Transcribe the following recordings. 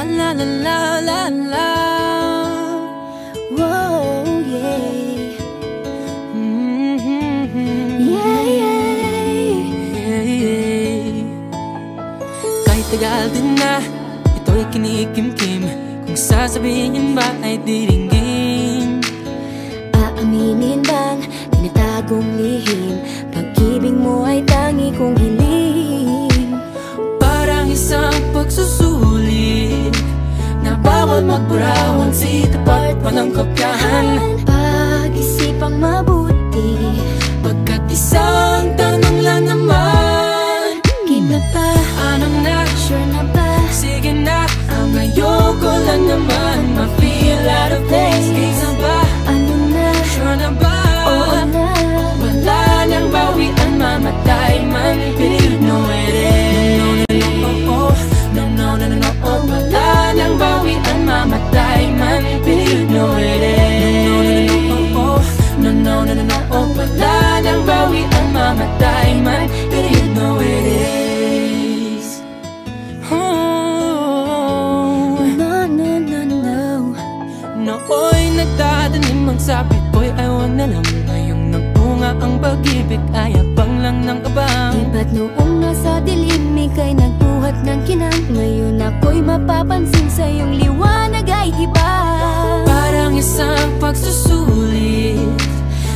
La la la la la la. Yeah. Yeah, yeah Yeah, yeah. Kahit tagal din na Ito'y kinikimkim Kung sasabihin ba ay di rin magburawan si tapat walang kopyahan. Pag-isipang mabuti. Pagkat isang tanong lang naman. Kita pa? Ano na? Sure na ba? Sige na. Ang ayoko lang naman. Ma-feel out of place. nagsabit Ko'y ayaw na lang. Ngayong nagbunga ang pag-ibig Ay lang ng abang Iba't noong nasa dilim Ika'y nagbuhat ng kinang. Ngayon ako'y mapapansin sa iyong liwanag ay iba. Parang isang pagsusulit.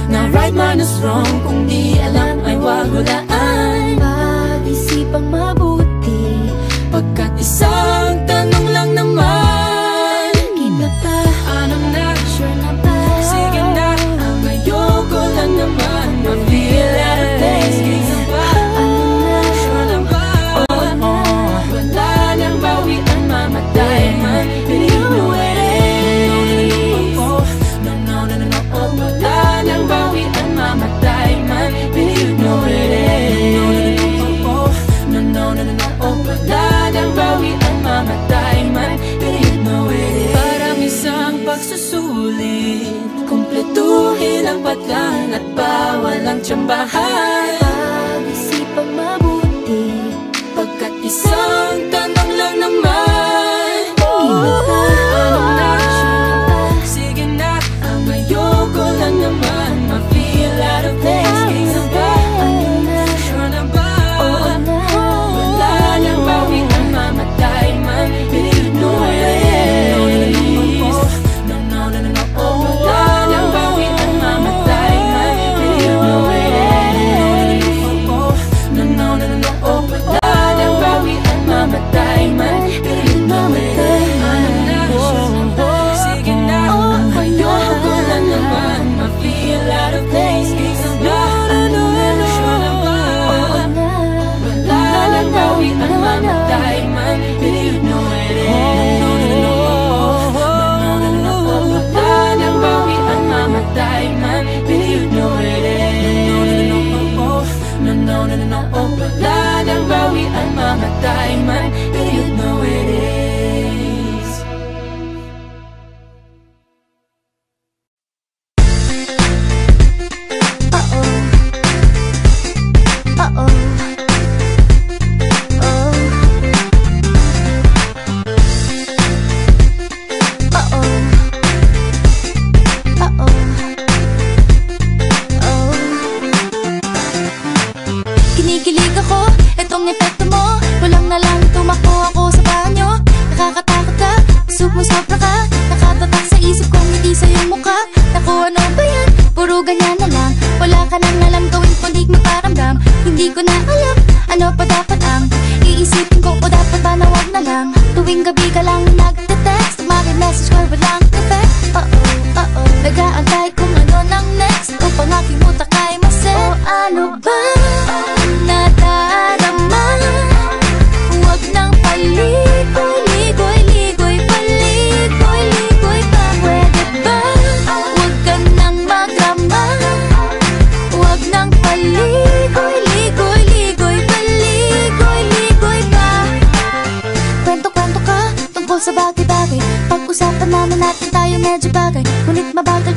Na right man is wrong Kung di alam ay wag hulaan Pag-isipang mabuti. Pagkat isang lang at bawalang tsambahan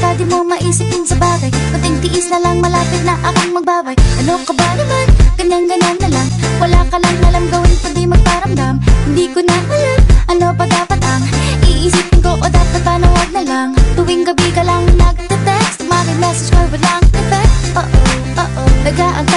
Pwede mong maisip sa bagay. Kunting tiis na lang malapit na akong magbaway Ano ka ba naman? Ganyan-ganyan na lang. Wala ka lang alam gawin kundi magparamdam. Hindi ko na alam ano pa dapat ang Iisipin ko o dapat paano wag na lang. Tuwing gabi ka lang nagte-text Maraming message ko walang effect? Oo, oo, nagaantay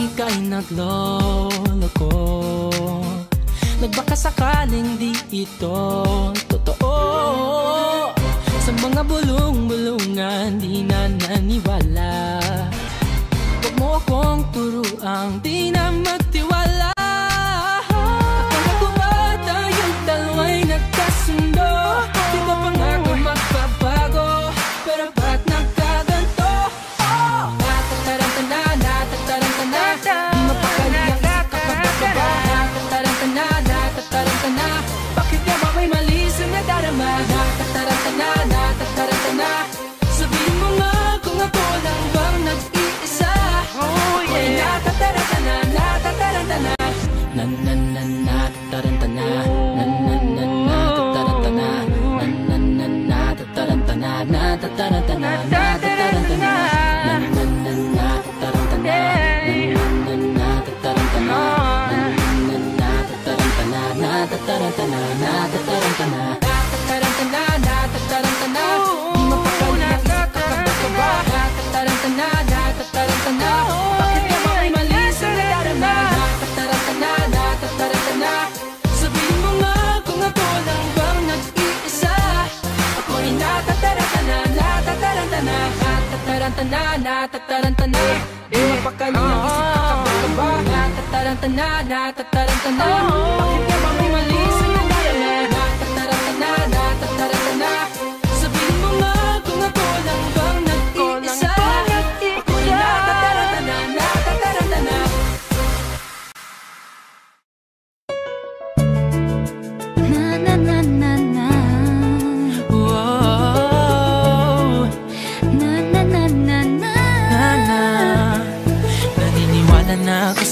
nakapagsabi ni kay nagloloko. Nagbaka sakaling di ito totoo. Sa mga bulong-bulungan di na naniwala. Huwag mo akong turuang di na magtiwala Natatarantana, natatarantana Di mapakali ang isip kakaba-kaba Natatarantana, natatarantana Bakit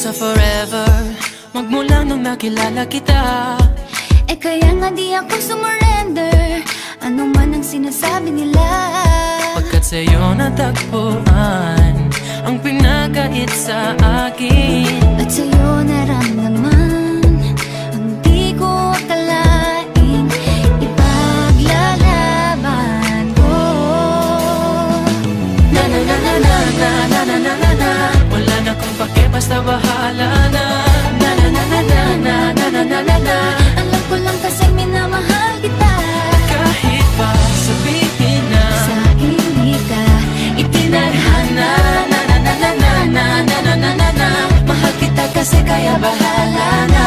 sa forever. Magmula nung nakilala kita. Eh kaya nga di ako sumurrender. Ano man ang sinasabi nila. Pagkat sa'yo natagpuan Ang pinagait sa akin. At sa'yo naramdaman na kong pake basta bahala na Na na na na na na na na na na na Alam ko lang kasi minamahal kita Kahit pa sabihin na Sa hindi ka Itinadhana na na na na na na na na na na na Mahal kita kasi kaya bahala na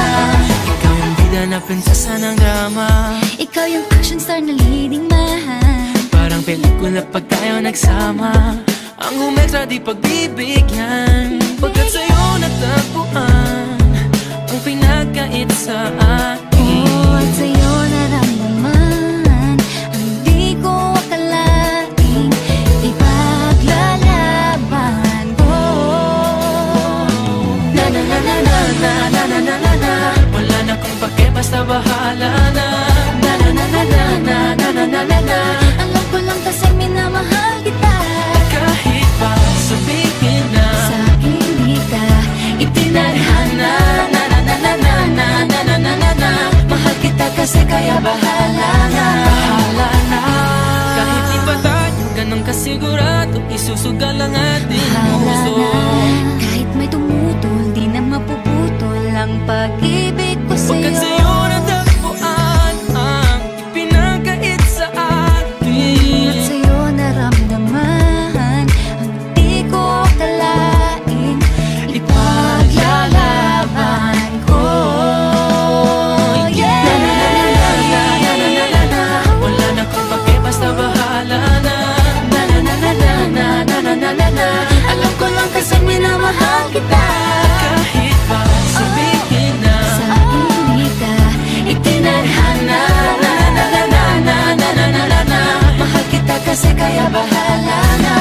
Ikaw yung bida na prinsesa ng drama Ikaw yung action star na leading man Parang pelikula pag tayo nagsama Ang umextra di pagbibigyan Pagkat sa'yo natagpuan Ang pinagkait sa akin Oo, at sa'yo naramdaman Ang di ko akalaing Ipaglalaban ko Na na na na na na na na na na na Wala na kong pake basta bahala na Na na na na na na na na na na Alam ko lang kasi minamahal na. Sa hindi ka Itinadhana na na na na na na na na na na na. Mahal kita kasi kaya bahala na. Bahala na. Kahit di pa tayo ganun kasigurado Isusugal ang ating puso na. Kahit may tumutol Di na mapuputol Ang pag-ibig ko sa'yo sa'yo. natagpuan Ang ipinagkait kasi kaya bahala na Na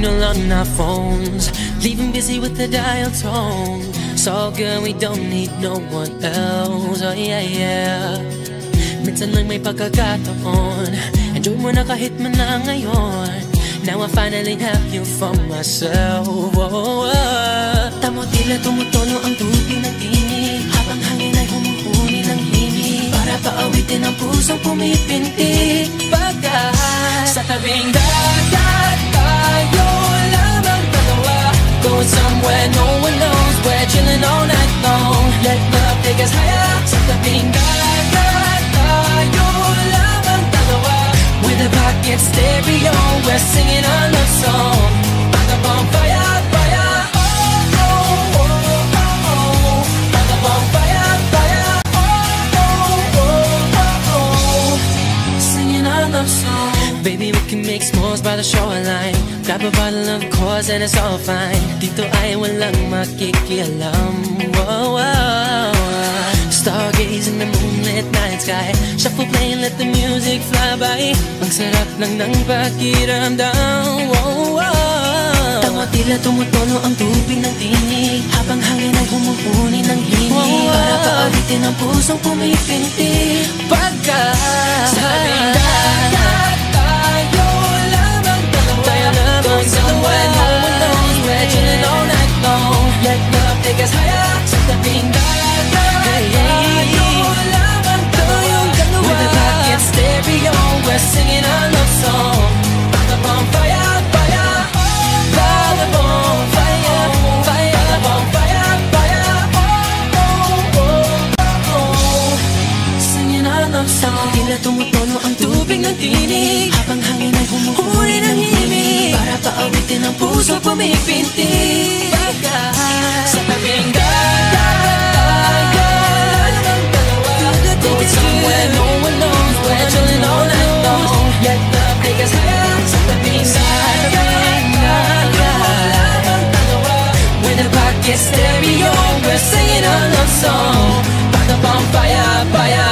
signal on our phones, leaving busy with the dial tone. So good, we don't need no one else. Oh yeah, yeah. Minsan lang may pagkakataon, enjoy mo na kahit man na ngayon. Now I finally have you for myself. Oh, oh, oh. Tamo tila tumutono ang tubig na tinig, habang hangin ay humuhuni ng himig. Para paawitin ang pusong pumipintig, pagka sa tabing dagat. Going somewhere no one knows. We're chilling all night long. Let love take us higher With a pocket stereo Kababal of course and it's all fine. Dito ay walang makikialam. Whoa, whoa, whoa. Stargaze in the moonlit night sky. Shuffle playing, let the music fly by. Ang sarap lang ng pakiramdam. Whoa, whoa. Tawa tila tumutono ang tubig ng tinig. Habang hangin ay humupuni ng hini whoa, whoa. Para paawitin ang pusong pumipinti. Pagka Sabing chilling all night long. Let love take us higher Sasabihin tayo tayo With the rock in stereo We're singing a love song. Rock the bonfire, fire, fire. Rock up on fire, fire Rock up fire, fire aking nagdinig Habang hangin ay humukuli ng himig. Para paawitin ang puso pumipinti. Baga sa tabing dagat Going somewhere no one knows We're chilling all night long. Yet the biggest high sa tabing dagat When the rock gets stereo We're singing our love song. By the bonfire, fire.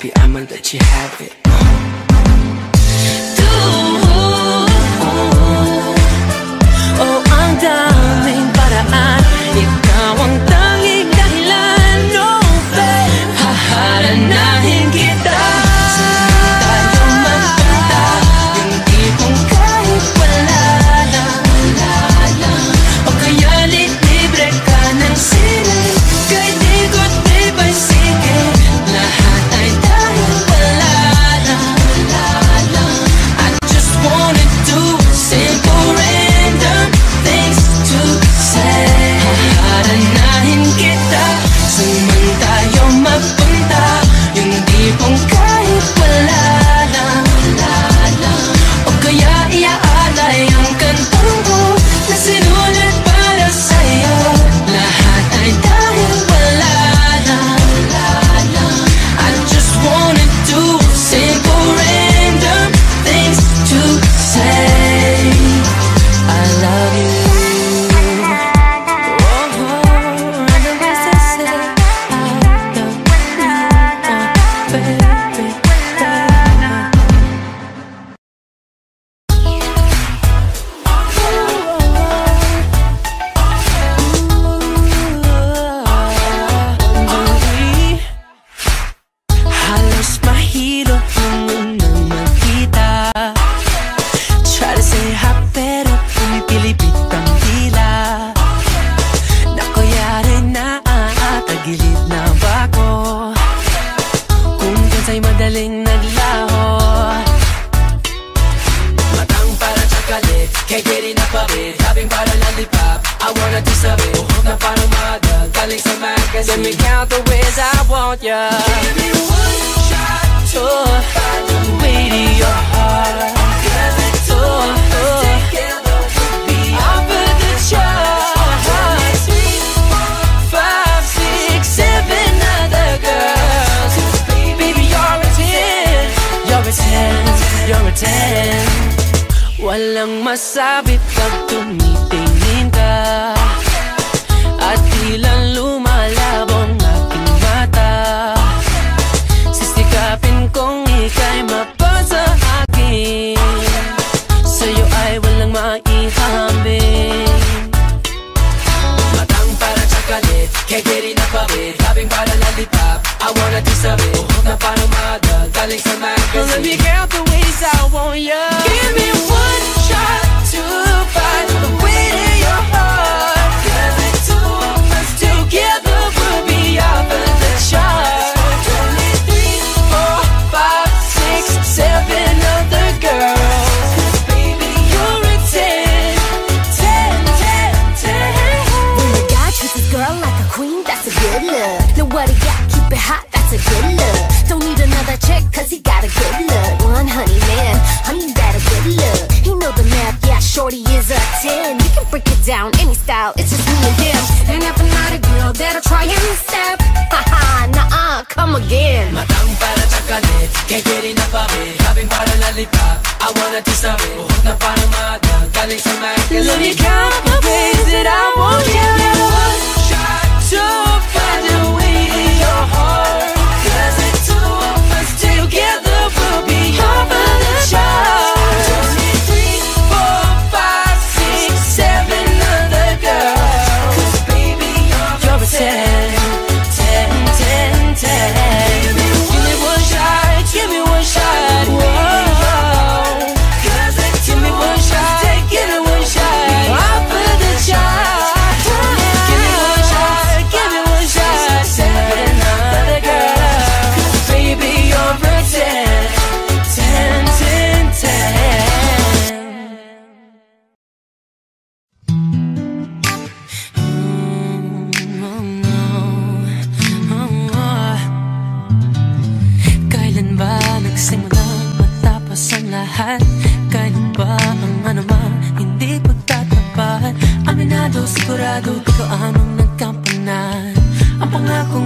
baby, I'ma let you have it. lollipop I wanna taste of it Huwag na parang madam Galing sa me count the ways that I want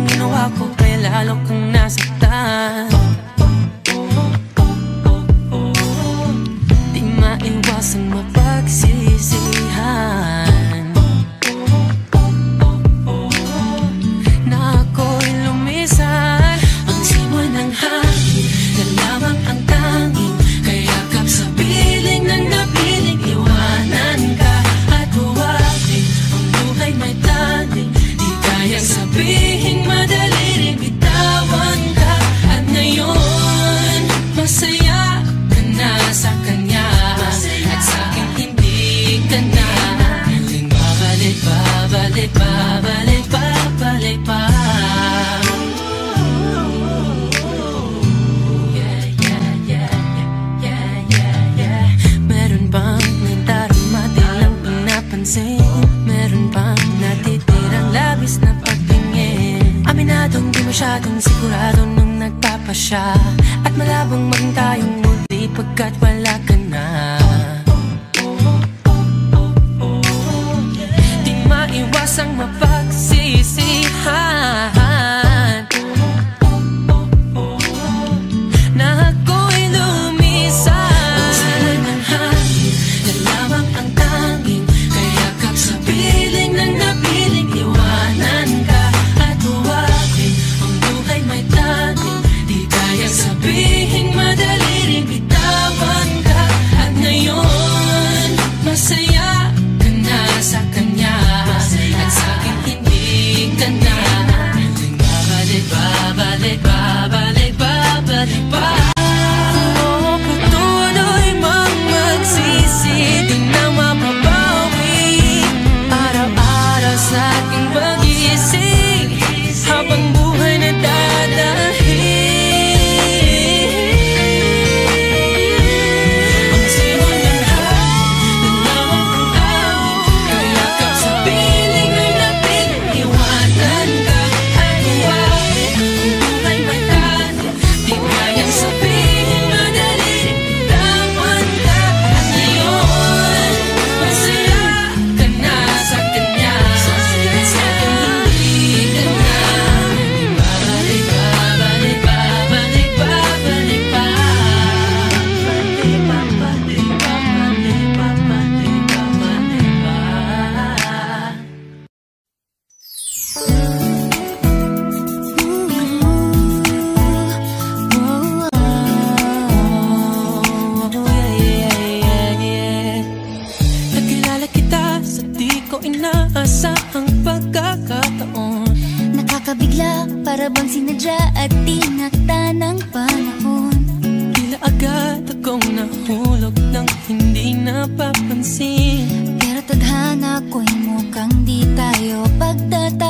ang ginawa ko Kaya lalo kong nasaktan. Di maiwasan mapagod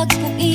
Thôi.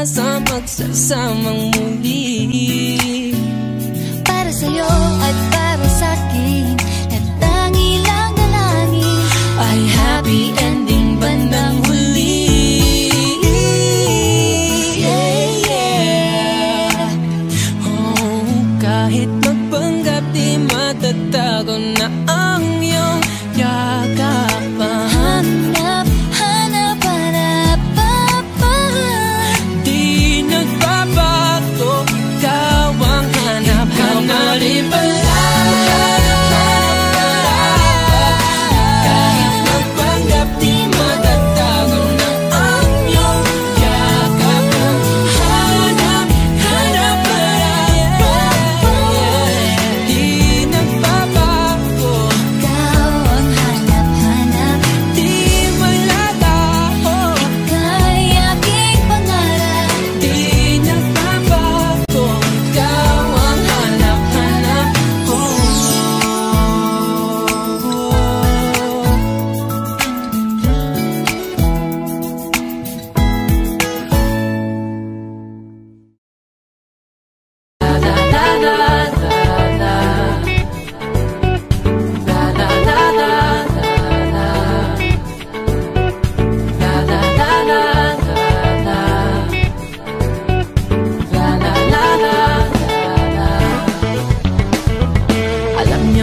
Magsasamang magsasamang muli.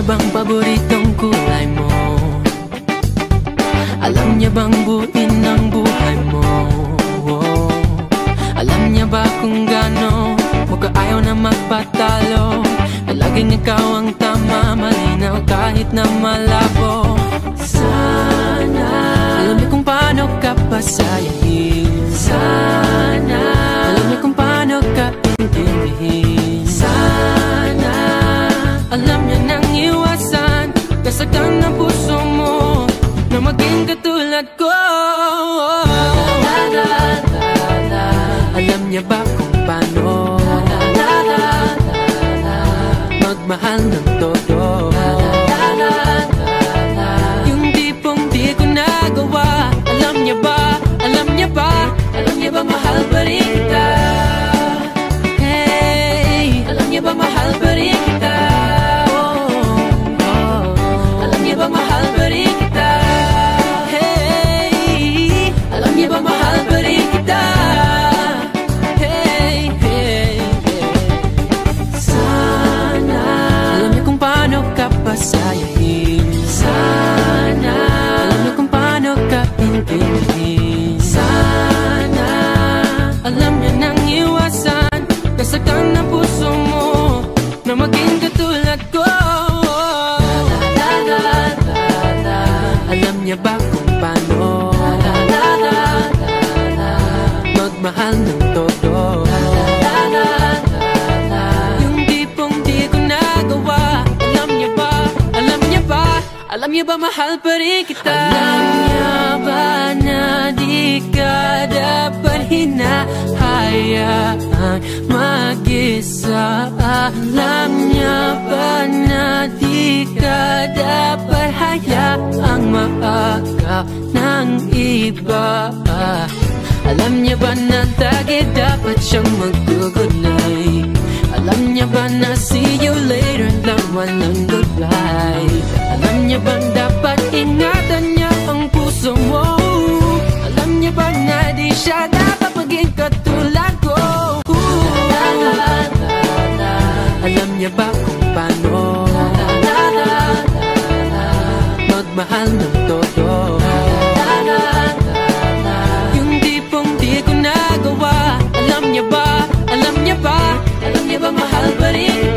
bang paboritong kulay mo? Alam niya bang buuin ang buhay mo? Alam niya ba kung gaano mo kaayaw na magpatalo? Na laging ikaw ang tama, malinaw kahit na malabo Sana Alam niya kung paano ka pasayahin Sana Palitan puso mo Na maging katulad ko. Alam niya ba kung paano? Magmahal ng todo. Alam niya ba kung paano? Magmahal ng niya ba mahal pa rin kita? Alam niya ba na di ka dapat hinahayaang mag-isa? Alam niya ba na di ka dapat hayaang maagaw ng iba? Alam niya ba na lagi dapat siyang mag-good-night alam niya ba na see you later laman ng goodbye? Alam niya bang dapat ingatan niya ang puso mo? Alam niya ba na di siya dapat maging katulad ko? Alam niya ba kung You.